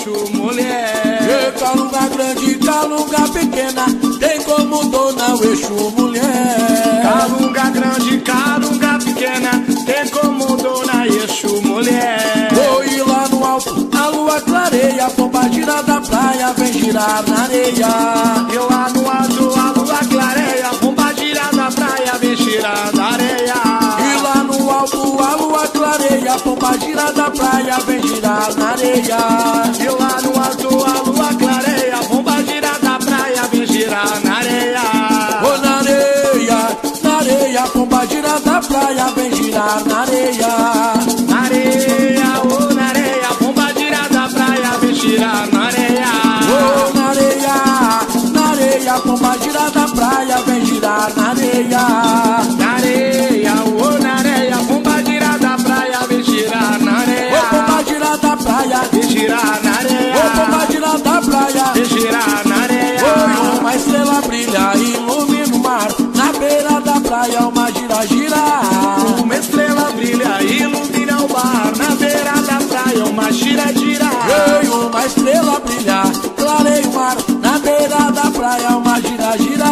Exu mulher. E calunga grande, calunga pequena, tem como dona o Exu mulher. Calunga grande, calunga pequena, tem como dona Exu mulher. Oi lá no alto, a lua clareia, pomba gira da praia, vem girar na areia. E lá a pomba gira da praia, vem girar na areia. E lá no alto a lua clareia, a pomba gira da praia, vem girar na areia. Ô na areia, na areia, pomba gira da praia, vem girar na areia. Gira, gira.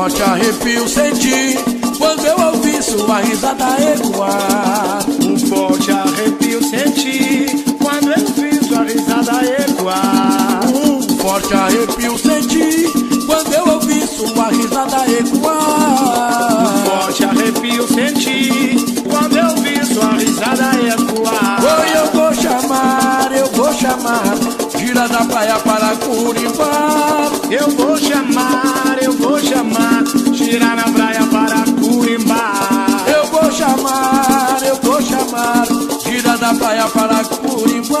Forte arrepio senti quando eu ouvi sua risada ecoar. Um forte arrepio senti quando eu vi sua risada ecoar. Um forte arrepio senti quando eu ouvi sua risada ecoar. Forte arrepio senti quando eu vi sua risada ecoar. Oi, eu vou chamar, eu vou chamar, gira da praia para Curitiba. Eu vou chamar, eu vou chamar, girar na praia para Curimbar. Eu vou chamar, eu vou chamar, gira da praia para Curitiba.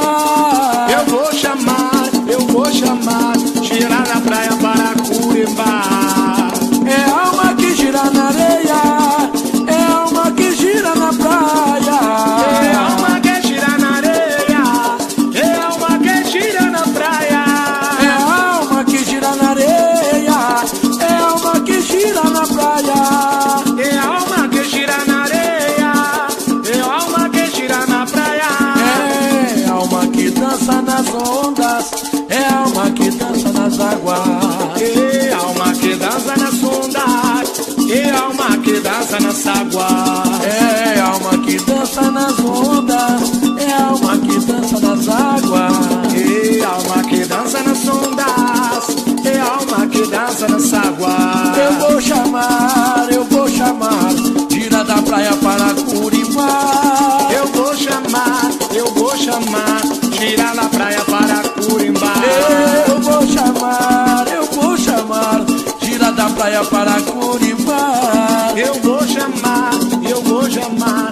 Eu vou chamar, eu vou chamar, dança nas águas. É alma que dança nas ondas, é alma que dança nas águas. É alma que dança nas ondas, é alma que dança nas águas. Eu vou chamar, eu vou chamar, tira da praia para Curitiba. Eu vou chamar, eu vou chamar, tirar na praia para Curimbar. Eu vou chamar, eu vou chamar, tira da praia para Curitiba. Eu vou eu vou chamar,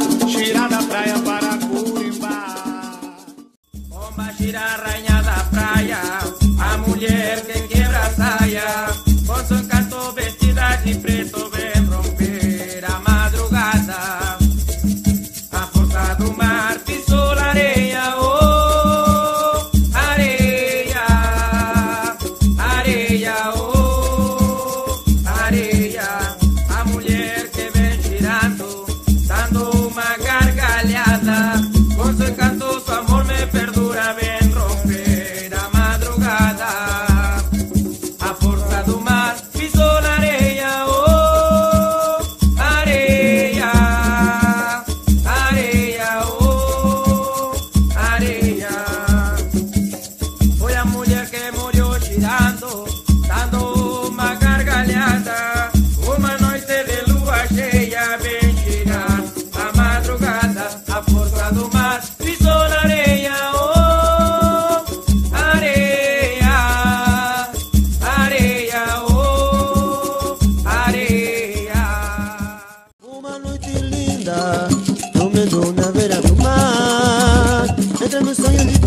什么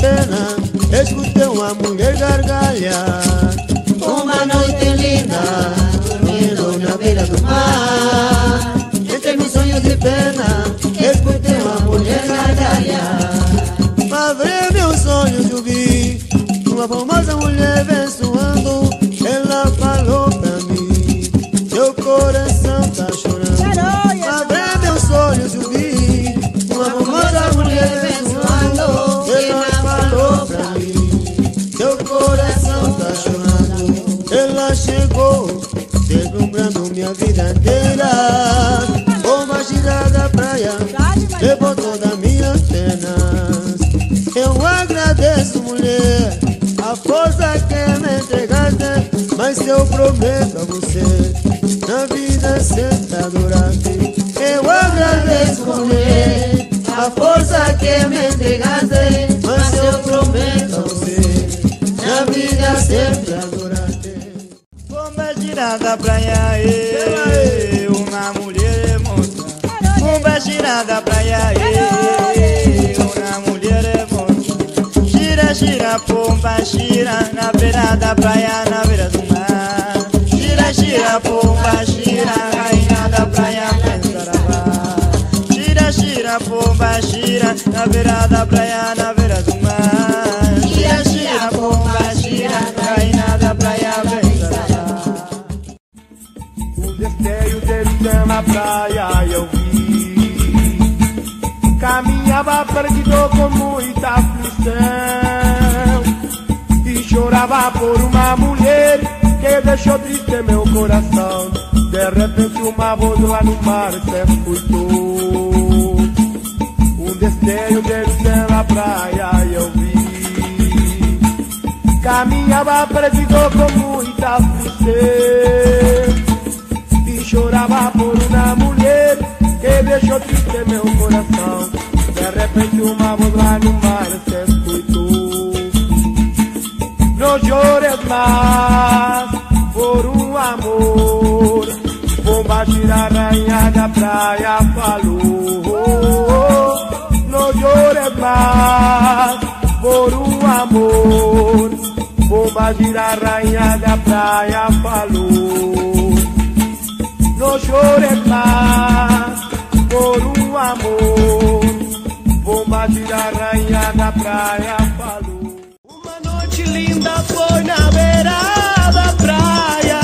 levou toda minha penas. Eu agradeço, mulher, a força que me entregaste. Mas eu prometo a você, na vida sempre adorar-te. Eu agradeço, mulher, a força que me entregaste. Mas eu prometo a você, na vida sempre adorar-te. Bomba praia, e uma mulher moça. Bomba girada praia, e uma mulher moça. Gira, gira, pomba, gira na beira da praia, na beira do mar. Gira, gira, pomba, gira, rainha da praia, pensarabá. Gira, gira, pomba, gira na beira da praia, na beira do mar. Gira, gira, pomba, gira, rainha da praia, pensarabá. O desterro dele na praia eu vi Caminhava perdido com muita aflição. E chorava por uma mulher que deixou triste meu coração. De repente uma voz lá no mar se escutou. Um desterro dele na praia eu vi. Caminhava perdido com muita aflição. E chorava por uma mulher que deixou triste meu coração. De repente uma voz lá no mar se escutou. Não chores mais por um amor. Bomba gira rainha da praia falou. Não chores mais por um amor. Bomba gira rainha da praia falou. Não chores mais por um amor. Bomba gira rainha da praia falou. Uma noite linda foi na beira da praia.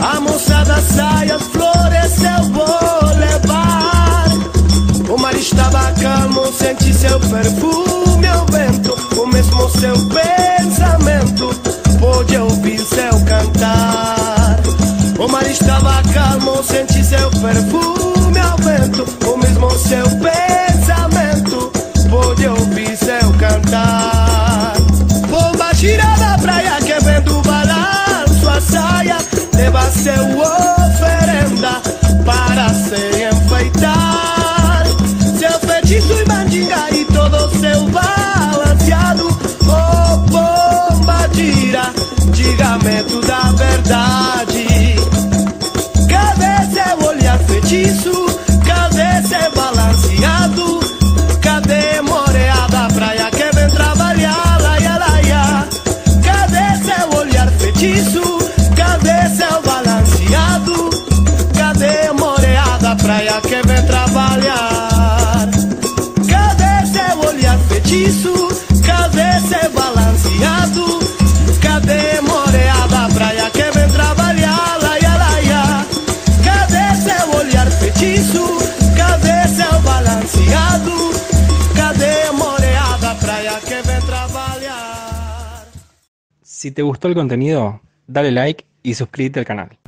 A moçada sai, as flores eu vou levar. O mar estava calmo, senti seu perfume ao vento. O mesmo seu pensamento, pôde ouvir seu cantar. O mar estava calmo, senti seu perfume Si te gustó el contenido, dale like y suscríbete al canal.